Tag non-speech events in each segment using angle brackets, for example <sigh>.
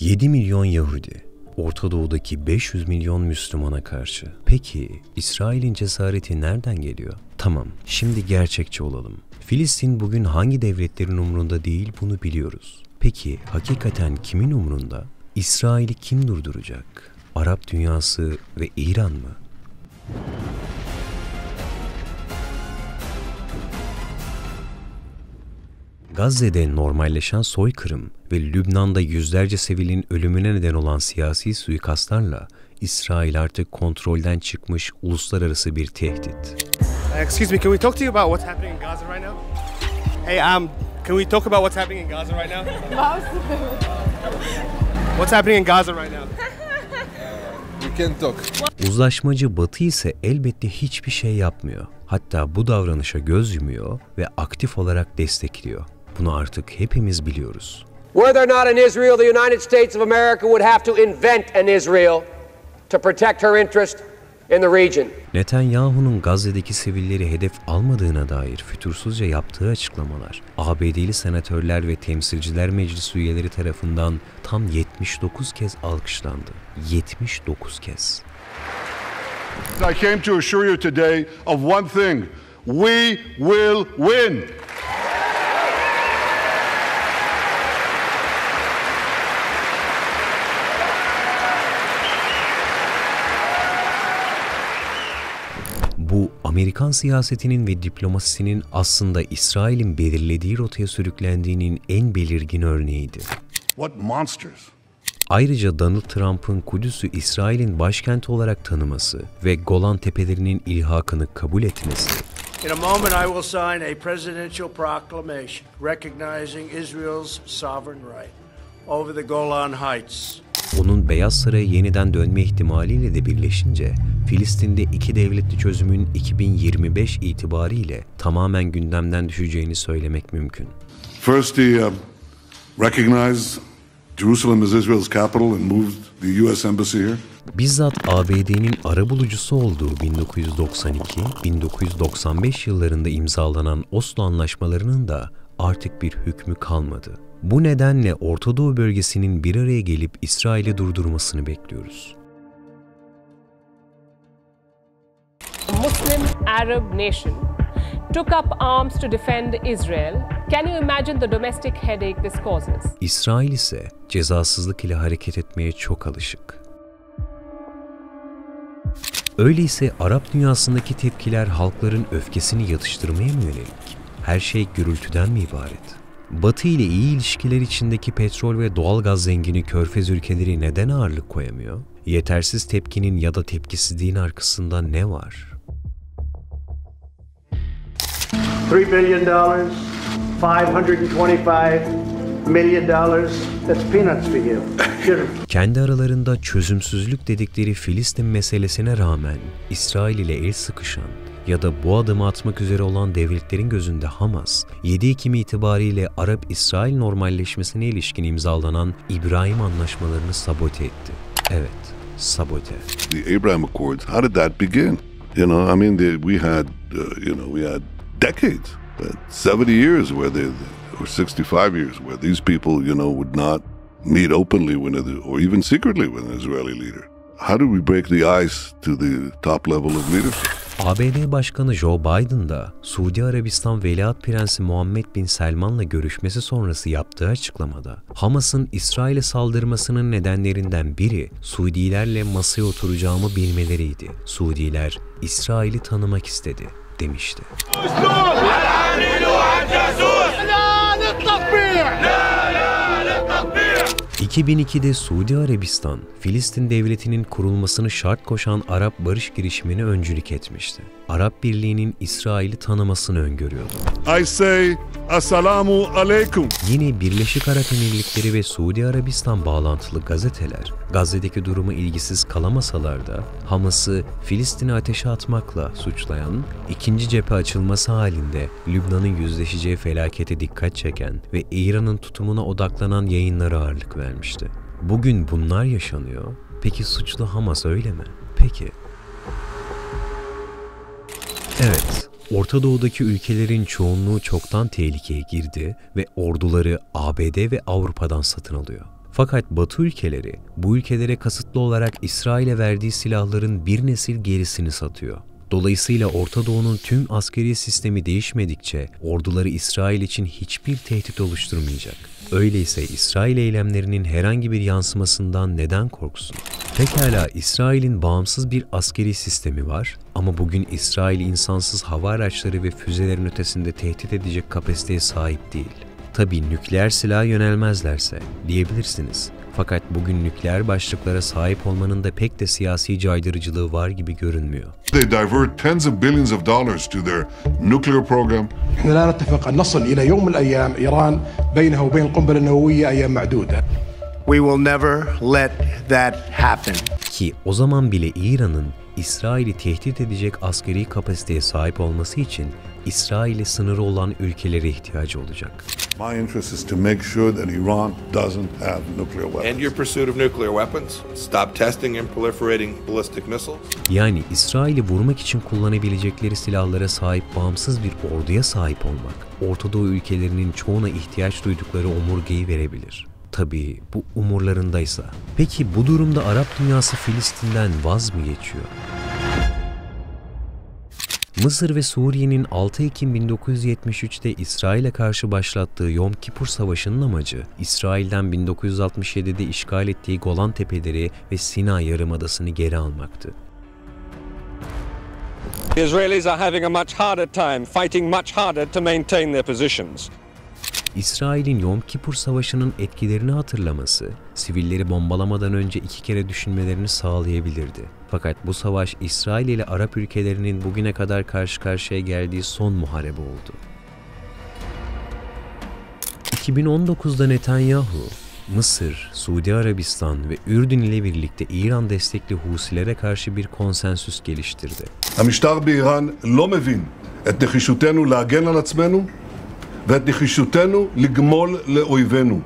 7 milyon Yahudi, Orta Doğu'daki 500 milyon Müslümana karşı. Peki İsrail'in cesareti nereden geliyor? Tamam, şimdi gerçekçi olalım. Filistin bugün hangi devletlerin umrunda değil bunu biliyoruz. Peki hakikaten kimin umrunda? İsrail'i kim durduracak? Arap dünyası ve İran mı? Gazze'de normalleşen soykırım ve Lübnan'da yüzlerce sivilin ölümüne neden olan siyasi suikastlarla İsrail artık kontrolden çıkmış uluslararası bir tehdit. Uh, excuse me, can we talk to you about what's happening in Gaza right now? Hey, um, can we talk about what's happening in Gaza right now? <laughs> what's happening in Gaza right now? <laughs> We can talk. Uzlaşmacı Batı ise elbette hiçbir şey yapmıyor. Hatta bu davranışa göz yumuyor ve aktif olarak destekliyor. Bunu artık hepimiz biliyoruz. Were there not an Israel, the United States of America would have to invent an Israel to protect her interest in the region. Netanyahu'nun Gazze'deki sivilleri hedef almadığına dair fütursuzca yaptığı açıklamalar, ABD'li senatörler ve temsilciler meclisi üyeleri tarafından tam 79 kez alkışlandı. 79 kez. I came to assure you today of one thing we will win. Bu Amerikan siyasetinin ve diplomasisinin aslında İsrail'in belirlediği rotaya sürüklendiğinin en belirgin örneğiydi. What monsters? Ayrıca Donald Trump'ın Kudüs'ü İsrail'in başkenti olarak tanıması ve Golan Tepelerinin ilhakını kabul etmesi, In a moment, I will sign a presidential proclamation recognizing Israel's sovereign right over the Golan Heights. Onun Beyaz Saray'a yeniden dönme ihtimaliyle de birleşince Filistin'de iki devletli çözümün 2025 itibariyle tamamen gündemden düşeceğini söylemek mümkün. First, he um, recognized Jerusalem as Israel's capital and moved the U.S. Embassy here. Bizzat ABD'nin arabulucusu olduğu 1992-1995 yıllarında imzalanan Oslo anlaşmalarının da artık bir hükmü kalmadı. Bu nedenle Orta Doğu bölgesinin bir araya gelip İsrail'i durdurmasını bekliyoruz. Muslim Arab nation took up arms to defend Israel. Can you imagine the domestic headache this causes? İsrail ise cezasızlık ile hareket etmeye çok alışık. Öyleyse Arap dünyasındaki tepkiler halkların öfkesini yatıştırmaya mı yönelik? Her şey gürültüden mi ibaret? Batı ile iyi ilişkiler içindeki petrol ve doğalgaz zengini körfez ülkeleri neden ağırlık koyamıyor? Yetersiz tepkinin ya da tepkisizliğin arkasında ne var? $3 billion, $525 million, that's peanuts to you. Kendi aralarında çözümsüzlük dedikleri Filistin meselesine rağmen İsrail ile el sıkışan ya da bu adımı atmak üzere olan devletlerin gözünde Hamas, 7 Ekim itibariyle Arap-İsrail normalleşmesine ilişkin imzalanan İbrahim anlaşmalarını sabote etti. Evet, sabote. The Abraham Accords, how did that begin? You know, I mean, they, we had, uh, you know, we had decades, uh, 70 years where they, or 65 years where these people, you know, would not meet openly with, or even secretly with an Israeli leader. How do we break the ice to the top level of leadership? ABD Başkanı Joe Biden da Suudi Arabistan Veliaht Prensi Muhammed Bin Selman'la görüşmesi sonrası yaptığı açıklamada Hamas'ın İsrail'e saldırmasının nedenlerinden biri Suudilerle masaya oturacağımı bilmeleriydi. Suudiler İsrail'i tanımak istedi demişti. 2002'de Suudi Arabistan, Filistin devletinin kurulmasını şart koşan Arap barış girişimine öncülük etmişti. Arap Birliği'nin İsrail'i tanımasını öngörüyordu. I say, Assalamu alaikum. Yine Birleşik Arap Emirlikleri ve Suudi Arabistan bağlantılı gazeteler, Gazze'deki durumu ilgisiz kalamasalar da Hamas'ı Filistin'e ateşe atmakla suçlayan, ikinci cephe açılması halinde Lübnan'ın yüzleşeceği felakete dikkat çeken ve İran'ın tutumuna odaklanan yayınlara ağırlık vermişti. Bugün bunlar yaşanıyor. Peki suçlu Hamas öyle mi? Peki. Evet, Orta Doğu'daki ülkelerin çoğunluğu çoktan tehlikeye girdi ve orduları ABD ve Avrupa'dan satın alıyor. Fakat Batı ülkeleri bu ülkelere kasıtlı olarak İsrail'e verdiği silahların bir nesil gerisini satıyor. Dolayısıyla Orta Doğu'nun tüm askeri sistemi değişmedikçe orduları İsrail için hiçbir tehdit oluşturmayacak. Öyleyse İsrail eylemlerinin herhangi bir yansımasından neden korksun? Pekala İsrail'in bağımsız bir askeri sistemi var ama bugün İsrail insansız hava araçları ve füzelerin ötesinde tehdit edecek kapasiteye sahip değil. Tabii nükleer silah yönelmezlerse diyebilirsiniz. Fakat bugün nükleer başlıklara sahip olmanın da pek de siyasi caydırıcılığı var gibi görünmüyor They divert tens of billions of dollars to their nuclear program. احنا لا نتفق ان نصل الى يوم من الايام ايران بينها وبين القنبله النوويه ايام معدوده. We will never let that happen. Ki o zaman bile İran'ın İsrail'i tehdit edecek askeri kapasiteye sahip olması için İsrail'e sınırı olan ülkelere ihtiyacı olacak. My interest is to make sure that Iran doesn't have nuclear weapons. End your pursuit of nuclear weapons. Stop testing and proliferating ballistic missiles. Yani İsrail'i vurmak için kullanabilecekleri silahlara sahip bağımsız bir orduya sahip olmak, Orta Doğu ülkelerinin çoğuna ihtiyaç duydukları omurgayı verebilir. Tabii bu umurlarındaysa. Peki bu durumda Arap dünyası Filistin'den vaz mı geçiyor? Mısır ve Suriye'nin 6 Ekim 1973'te İsrail'e karşı başlattığı Yom Kipur Savaşı'nın amacı, İsrail'den 1967'de işgal ettiği Golan Tepeleri ve Sina Yarımadası'nı geri almaktı. The Israelis are having a much harder time, fighting much harder to maintain their positions. İsrail'in Yom Kipur Savaşı'nın etkilerini hatırlaması, sivilleri bombalamadan önce iki kere düşünmelerini sağlayabilirdi. Fakat bu savaş İsrail ile Arap ülkelerinin bugüne kadar karşı karşıya geldiği son muharebe oldu. 2019'da Netanyahu, Mısır, Suudi Arabistan ve Ürdün ile birlikte İran destekli Husilere karşı bir konsensüs geliştirdi. המשטר באיראן לא מבין את נחישותנו להגן על עצמנו ve dihişutenu ligmol leoyvenu.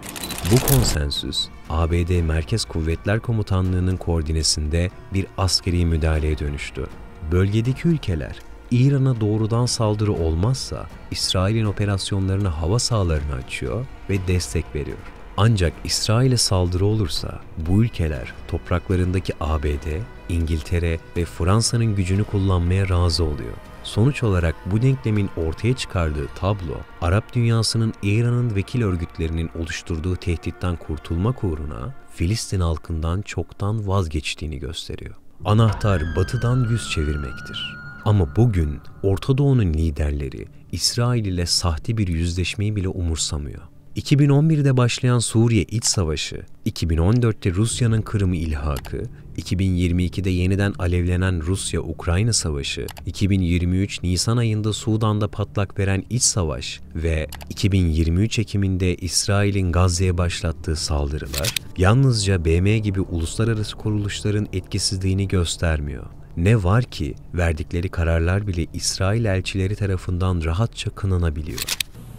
Bu konsensüs, ABD Merkez Kuvvetler Komutanlığı'nın koordinesinde bir askeri müdahaleye dönüştü. Bölgedeki ülkeler, İran'a doğrudan saldırı olmazsa İsrail'in operasyonlarına hava sahalarını açıyor ve destek veriyor. Ancak İsrail'e saldırı olursa bu ülkeler topraklarındaki ABD, İngiltere ve Fransa'nın gücünü kullanmaya razı oluyor. Sonuç olarak bu denklemin ortaya çıkardığı tablo, Arap dünyasının İran'ın vekil örgütlerinin oluşturduğu tehditten kurtulmak uğruna Filistin halkından çoktan vazgeçtiğini gösteriyor. Anahtar batıdan yüz çevirmektir. Ama bugün Orta Doğu'nun liderleri İsrail ile sahte bir yüzleşmeyi bile umursamıyor. 2011'de başlayan Suriye İç Savaşı, 2014'te Rusya'nın Kırım'ı ilhakı, 2022'de yeniden alevlenen Rusya-Ukrayna Savaşı, 2023 Nisan ayında Sudan'da patlak veren iç savaş ve 2023 Ekim'inde İsrail'in Gazze'ye başlattığı saldırılar, yalnızca BM gibi uluslararası kuruluşların etkisizliğini göstermiyor. Ne var ki verdikleri kararlar bile İsrail elçileri tarafından rahatça kınanabiliyor.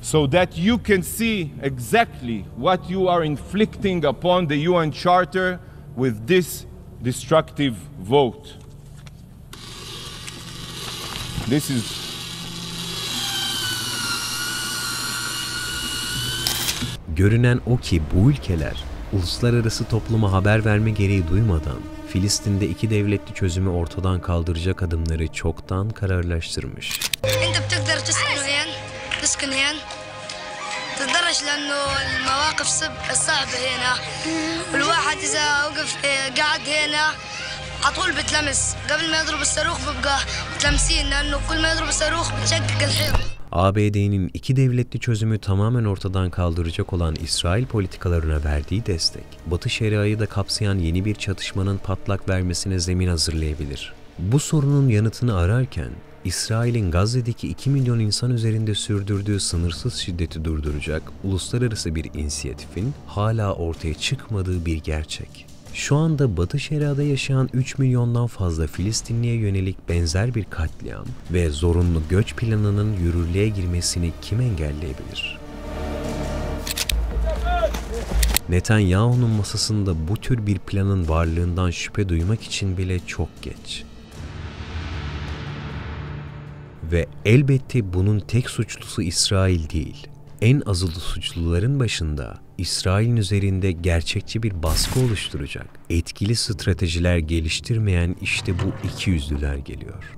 So that you can see exactly what you are inflicting upon the UN Charter with this destructive vote. This is Görünen o ki bu ülkeler uluslararası topluma haber verme gereği duymadan Filistin'de iki devletli çözümü ortadan kaldıracak adımları çoktan kararlaştırmış. تقدرش لانه المواقف صب- صعبة هنا والواحد اذا وقف إيه، قاعد هنا عطول بتلمس قبل ما يضرب الصاروخ بيبقى متلمسين لانه كل ما يضرب الصاروخ بتشقق الحيط ABD'nin iki devletli çözümü tamamen ortadan kaldıracak olan İsrail politikalarına verdiği destek, Batı Şeria'yı da kapsayan yeni bir çatışmanın patlak vermesine zemin hazırlayabilir. Bu sorunun yanıtını ararken, İsrail'in Gazze'deki 2 milyon insan üzerinde sürdürdüğü sınırsız şiddeti durduracak uluslararası bir inisiyatifin hala ortaya çıkmadığı bir gerçek. Şu anda Batı Şeria'da yaşayan 3 milyondan fazla Filistinliye yönelik benzer bir katliam ve zorunlu göç planının yürürlüğe girmesini kim engelleyebilir? Netanyahu'nun masasında bu tür bir planın varlığından şüphe duymak için bile çok geç. Ve elbette bunun tek suçlusu İsrail değil. En azılı suçluların başında İsrail'in üzerinde gerçekçi bir baskı oluşturacak etkili stratejiler geliştirmeyen işte bu iki yüzlüler geliyor.